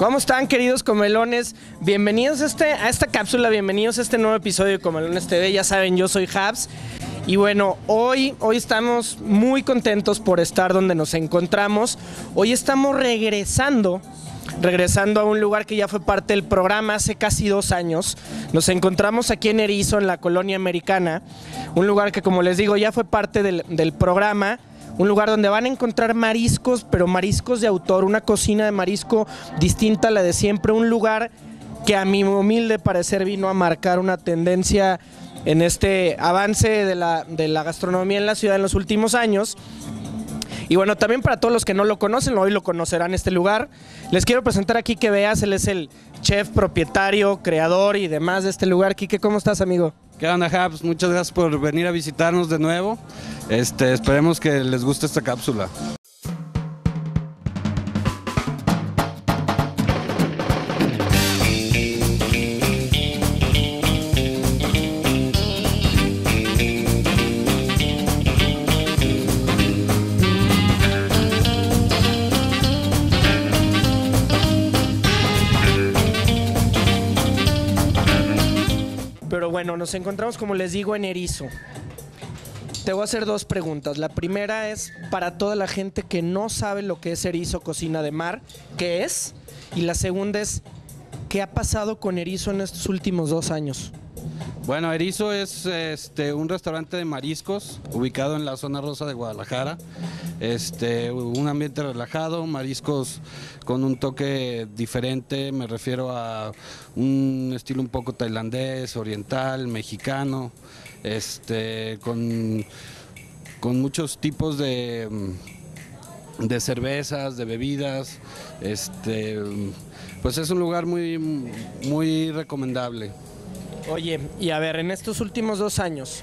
¿Cómo están, queridos comelones? Bienvenidos a, este, a esta cápsula, bienvenidos a este nuevo episodio de Comelones TV. Ya saben, yo soy Habs. Y bueno, hoy, hoy estamos muy contentos por estar donde nos encontramos. Hoy estamos regresando regresando a un lugar que ya fue parte del programa hace casi dos años. Nos encontramos aquí en Erizo, en la colonia americana, un lugar que como les digo ya fue parte del, del programa un lugar donde van a encontrar mariscos, pero mariscos de autor, una cocina de marisco distinta a la de siempre, un lugar que a mi humilde parecer vino a marcar una tendencia en este avance de la, de la gastronomía en la ciudad en los últimos años. Y bueno, también para todos los que no lo conocen, hoy lo conocerán este lugar. Les quiero presentar a Quique Veas, él es el chef, propietario, creador y demás de este lugar. Quique, ¿cómo estás, amigo? ¿Qué onda, Habs? Muchas gracias por venir a visitarnos de nuevo. Este, esperemos que les guste esta cápsula. Nos encontramos, como les digo, en Erizo. Te voy a hacer dos preguntas. La primera es para toda la gente que no sabe lo que es Erizo Cocina de Mar, ¿qué es? Y la segunda es, ¿qué ha pasado con Erizo en estos últimos dos años? Bueno, Erizo es este, un restaurante de mariscos ubicado en la zona rosa de Guadalajara. Este, un ambiente relajado, mariscos con un toque diferente, me refiero a un estilo un poco tailandés, oriental, mexicano, este, con, con muchos tipos de, de cervezas, de bebidas. Este, pues es un lugar muy, muy recomendable. Oye, y a ver, en estos últimos dos años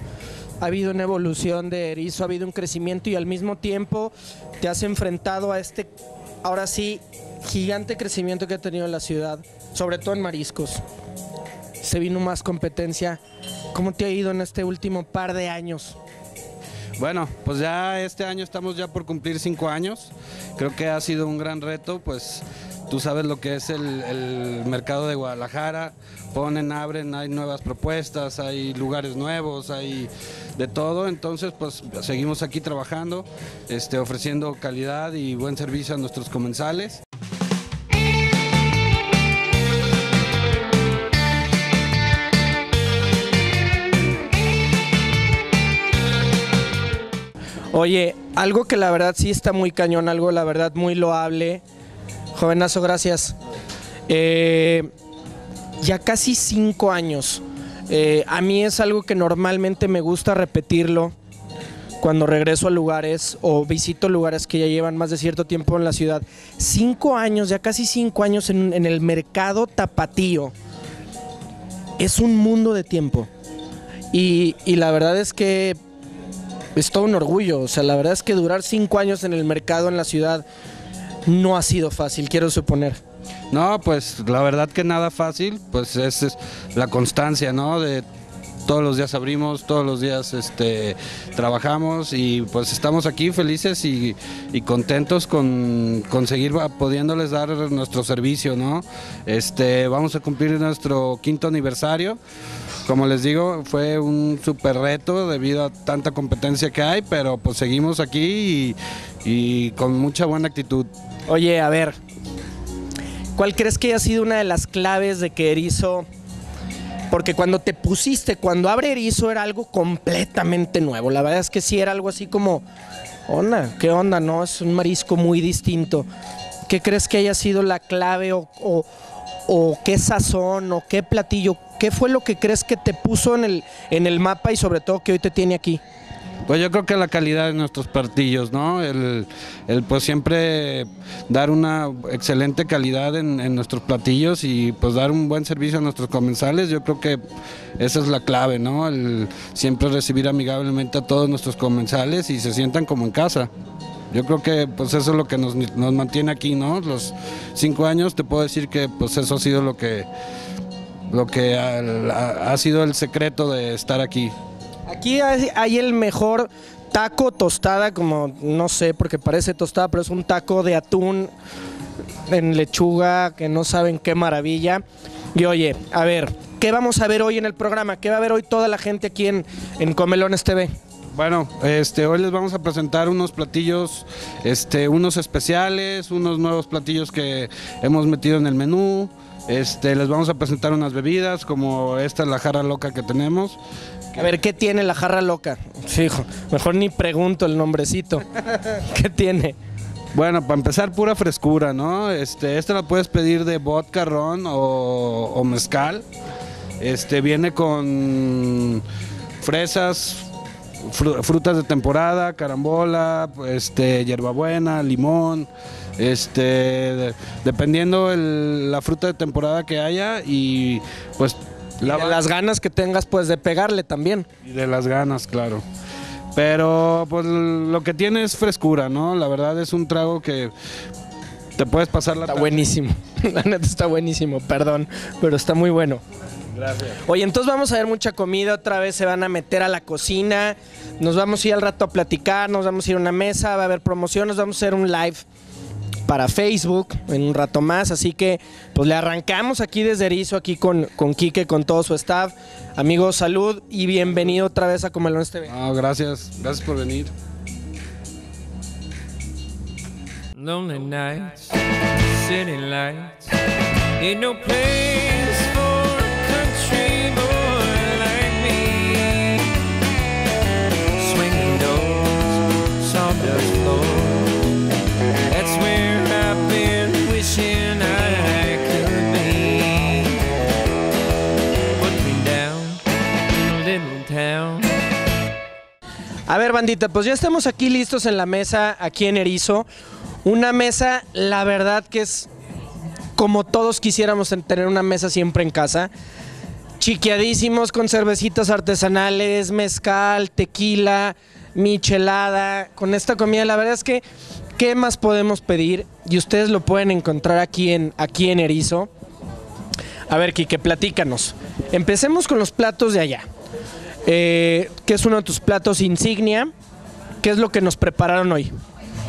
ha habido una evolución de Erizo, ha habido un crecimiento y al mismo tiempo te has enfrentado a este, ahora sí, gigante crecimiento que ha tenido la ciudad, sobre todo en mariscos. Se vino más competencia. ¿Cómo te ha ido en este último par de años? Bueno, pues ya este año estamos ya por cumplir cinco años. Creo que ha sido un gran reto, pues tú sabes lo que es el, el, mercado de Guadalajara, ponen, abren, hay nuevas propuestas, hay lugares nuevos, hay de todo, entonces pues seguimos aquí trabajando, este, ofreciendo calidad y buen servicio a nuestros comensales. Oye, algo que la verdad sí está muy cañón, algo la verdad muy loable. Jovenazo, gracias. Eh, ya casi cinco años. Eh, a mí es algo que normalmente me gusta repetirlo cuando regreso a lugares o visito lugares que ya llevan más de cierto tiempo en la ciudad. Cinco años, ya casi cinco años en, el mercado tapatío. Es un mundo de tiempo. Y, y la verdad es que es todo un orgullo. O sea, la verdad es que durar cinco años en el mercado en la ciudad no ha sido fácil, quiero suponer. No, pues la verdad que nada fácil, pues es, la constancia, ¿no? De todos los días abrimos, todos los días este, trabajamos y pues estamos aquí felices y, contentos con, con, seguir pudiéndoles dar nuestro servicio, ¿no? Este, vamos a cumplir nuestro quinto aniversario. Como les digo, fue un súper reto debido a tanta competencia que hay, pero pues seguimos aquí y con mucha buena actitud. Oye, a ver, ¿cuál crees que haya sido una de las claves de que Erizo porque cuando te pusiste, cuando abre Erizo era algo completamente nuevo. La verdad es que sí era algo así como, onda, ¿qué onda? No, es un marisco muy distinto. ¿Qué crees que haya sido la clave o, qué sazón o qué platillo? ¿Qué fue lo que crees que te puso en el, en el mapa y sobre todo que hoy te tiene aquí? Pues yo creo que la calidad de nuestros platillos, ¿no? El, el, pues siempre dar una excelente calidad en, en, nuestros platillos y pues dar un buen servicio a nuestros comensales, yo creo que esa es la clave, ¿no? El siempre recibir amigablemente a todos nuestros comensales y se sientan como en casa. Yo creo que pues eso es lo que nos, nos mantiene aquí, ¿no? Los cinco años te puedo decir que pues eso ha sido lo que, lo que ha sido el secreto de estar aquí. Aquí hay, el mejor taco tostada, como no sé, porque parece tostada, pero es un taco de atún en lechuga, que no saben qué maravilla. Y oye, a ver, ¿qué vamos a ver hoy en el programa? ¿Qué va a ver hoy toda la gente aquí en, en Comelones TV? Bueno, este, hoy les vamos a presentar unos platillos, este, unos especiales, unos nuevos platillos que hemos metido en el menú. Este, les vamos a presentar unas bebidas, como esta es la jarra loca que tenemos. A ver, ¿qué tiene la jarra loca? Sí, hijo, mejor ni pregunto el nombrecito. ¿Qué tiene? Bueno, para empezar, pura frescura, ¿no? Este, esta la puedes pedir de vodka, ron o, o mezcal. Este, viene con fresas, fru- frutas de temporada, carambola, este, hierbabuena, limón, este, de- dependiendo el- la fruta de temporada que haya y pues La, la las ganas que tengas, pues, de pegarle también. y de las ganas, claro. Pero pues lo que tiene es frescura, ¿no? La verdad es un trago que te puedes pasar la Está tarde. buenísimo. La neta está buenísimo, perdón, pero está muy bueno. Gracias. Oye, entonces vamos a ver mucha comida, otra vez se van a meter a la cocina, nos vamos a ir al rato a platicar, nos vamos a ir a una mesa, va a haber promociones, vamos a hacer un live para Facebook en un rato más, así que pues le arrancamos aquí desde Erizo, aquí con, con Quique, con todo su staff. Amigos, salud y bienvenido otra vez a Comelones TV. No, gracias. Gracias por venir. Lonely nights, city lights, ain't no place A ver, bandita, pues ya estamos aquí listos en la mesa, aquí en Erizo. Una mesa, la verdad que es como todos quisiéramos en- tener una mesa siempre en casa. Chiqueadísimos con cervecitas artesanales, mezcal, tequila, michelada. Con esta comida, la verdad es que, ¿qué más podemos pedir? Y ustedes lo pueden encontrar aquí en, aquí en Erizo. A ver, Kike, platícanos. Empecemos con los platos de allá. Eh, ¿Qué es uno de tus platos insignia? ¿Qué es lo que nos prepararon hoy?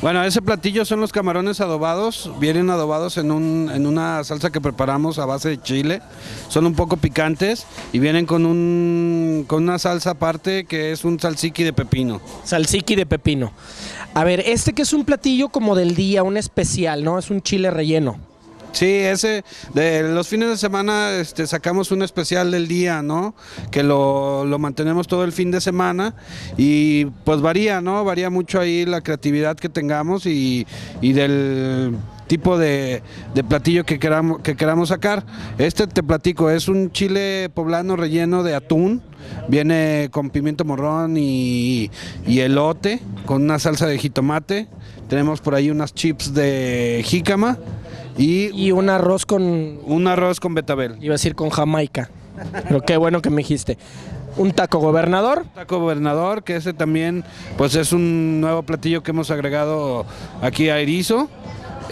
Bueno, ese platillo son los camarones adobados. Vienen adobados en, un, en una salsa que preparamos a base de chile. Son un poco picantes y vienen con, un, con una salsa aparte que es un salsiqui de pepino. Salsiqui de pepino. A ver, este que es un platillo como del día, un especial, ¿no? Es un chile relleno. Sí, ese, de los fines de semana este, sacamos un especial del día, ¿no? Que lo, lo mantenemos todo el fin de semana y pues varía, ¿no? Varía mucho ahí la creatividad que tengamos y, y del tipo de, platillo que queramos, que queramos sacar. Este te platico, es un chile poblano relleno de atún, viene con pimiento morrón y, y elote, con una salsa de jitomate. Tenemos por ahí unas chips de jícama y Y un arroz con, un arroz con betabel. iba a decir con jamaica. Pero qué bueno que me dijiste. Un taco gobernador. Taco gobernador, que ese también pues es un nuevo platillo que hemos agregado aquí a Erizo.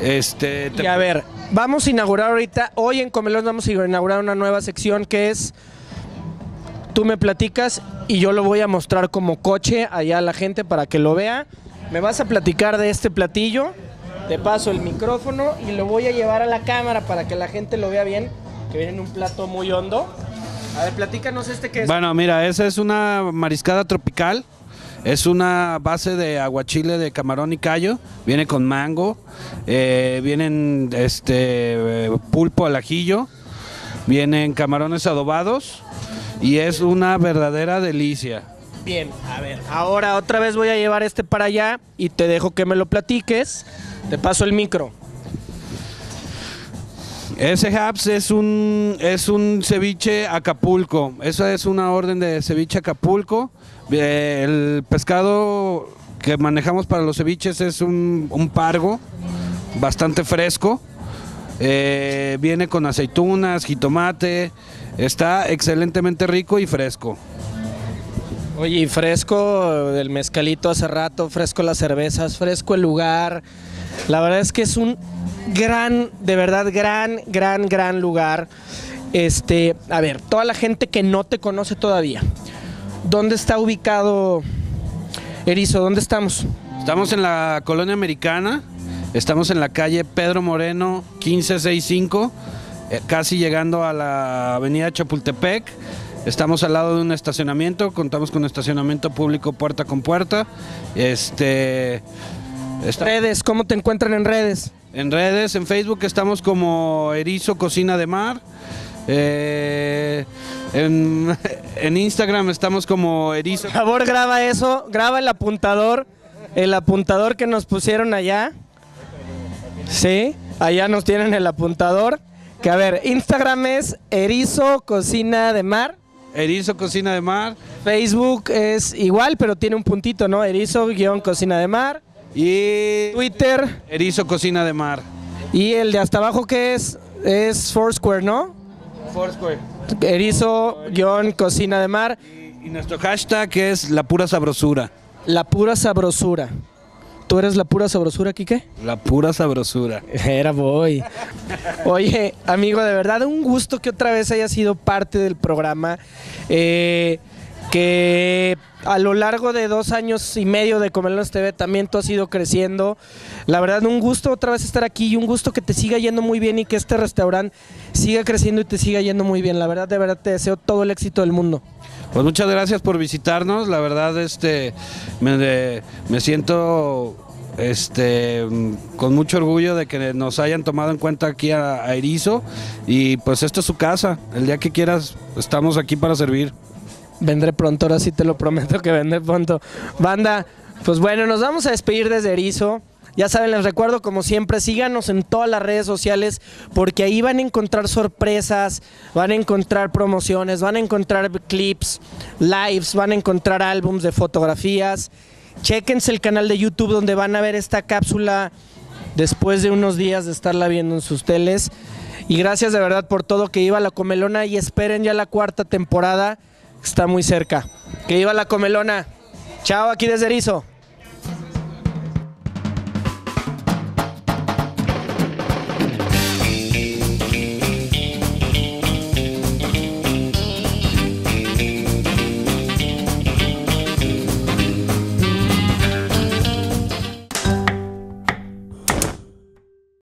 Este, te- Y a ver, vamos a inaugurar ahorita, hoy en Comelón vamos a inaugurar una nueva sección que es, tú me platicas y yo lo voy a mostrar como coche allá a la gente para que lo vea. Me vas a platicar de este platillo, te paso el micrófono y lo voy a llevar a la cámara para que la gente lo vea bien, que viene en un plato muy hondo. A ver, platícanos este que es. Bueno, mira, esa es una mariscada tropical. Es una base de aguachile de camarón y callo. Viene con mango. eh, vienen este pulpo al ajillo. Vienen camarones adobados. Y es una verdadera delicia. Bien, a ver, ahora otra vez voy a llevar este para allá y te dejo que me lo platiques. Te paso el micro. Ese Haps es un, es un ceviche Acapulco. Esa es una orden de ceviche Acapulco. Eh, El pescado que manejamos para los ceviches es un, un pargo bastante fresco. Eh, viene con aceitunas, jitomate. Está excelentemente rico y fresco. Oye, y fresco el mezcalito hace rato, fresco las cervezas, fresco el lugar. La verdad es que es un gran, de verdad, gran, gran, gran lugar. Este, a ver, toda la gente que no te conoce todavía, ¿dónde está ubicado Erizo? ¿Dónde estamos? Estamos en la colonia americana. Estamos en la calle Pedro Moreno 1565, eh, casi llegando a la avenida Chapultepec. Estamos al lado de un estacionamiento, contamos con estacionamiento público puerta con puerta. Este, está- Redes, ¿cómo te encuentran en redes? en redes, en Facebook estamos como Erizo Cocina de Mar. Eh, en, en Instagram estamos como Erizo. Por favor, graba eso, graba el apuntador, el apuntador que nos pusieron allá. Sí, allá nos tienen el apuntador. Que a ver, Instagram es Erizo Cocina de Mar. Erizo Cocina de Mar. Facebook es igual, pero tiene un puntito, ¿no? Erizo-Cocina de Mar. Y Twitter. Erizo Cocina de Mar. Y el de hasta abajo que es, es Foursquare, ¿no? Foursquare. Erizo-Cocina de Mar. Y nuestro hashtag es la pura sabrosura. La pura sabrosura. ¿Tú eres la pura sabrosura, Quique? La pura sabrosura. Era voy. Oye, amigo, de verdad un gusto que otra vez hayas sido parte del programa. Eh, que a lo largo de dos años y medio de Comelones TV también tú has ido creciendo. La verdad, un gusto otra vez estar aquí y un gusto que te siga yendo muy bien y que este restaurante siga creciendo y te siga yendo muy bien. La verdad, de verdad te deseo todo el éxito del mundo. Pues muchas gracias por visitarnos. La verdad, este, me, siento este, con mucho orgullo de que nos hayan tomado en cuenta aquí a, a Erizo. Y pues esto es su casa. El día que quieras, estamos aquí para servir. Vendré pronto, ahora sí te lo prometo que vendré pronto. Banda, pues bueno, nos vamos a despedir desde Erizo. Ya saben, les recuerdo como siempre, síganos en todas las redes sociales porque ahí van a encontrar sorpresas, van a encontrar promociones, van a encontrar clips, lives, van a encontrar álbums de fotografías. Chéquense el canal de YouTube donde van a ver esta cápsula después de unos días de estarla viendo en sus teles. Y gracias de verdad por todo, que iba la comelona y esperen ya la cuarta temporada, está muy cerca. Que iba la comelona. Chao, aquí desde Erizo.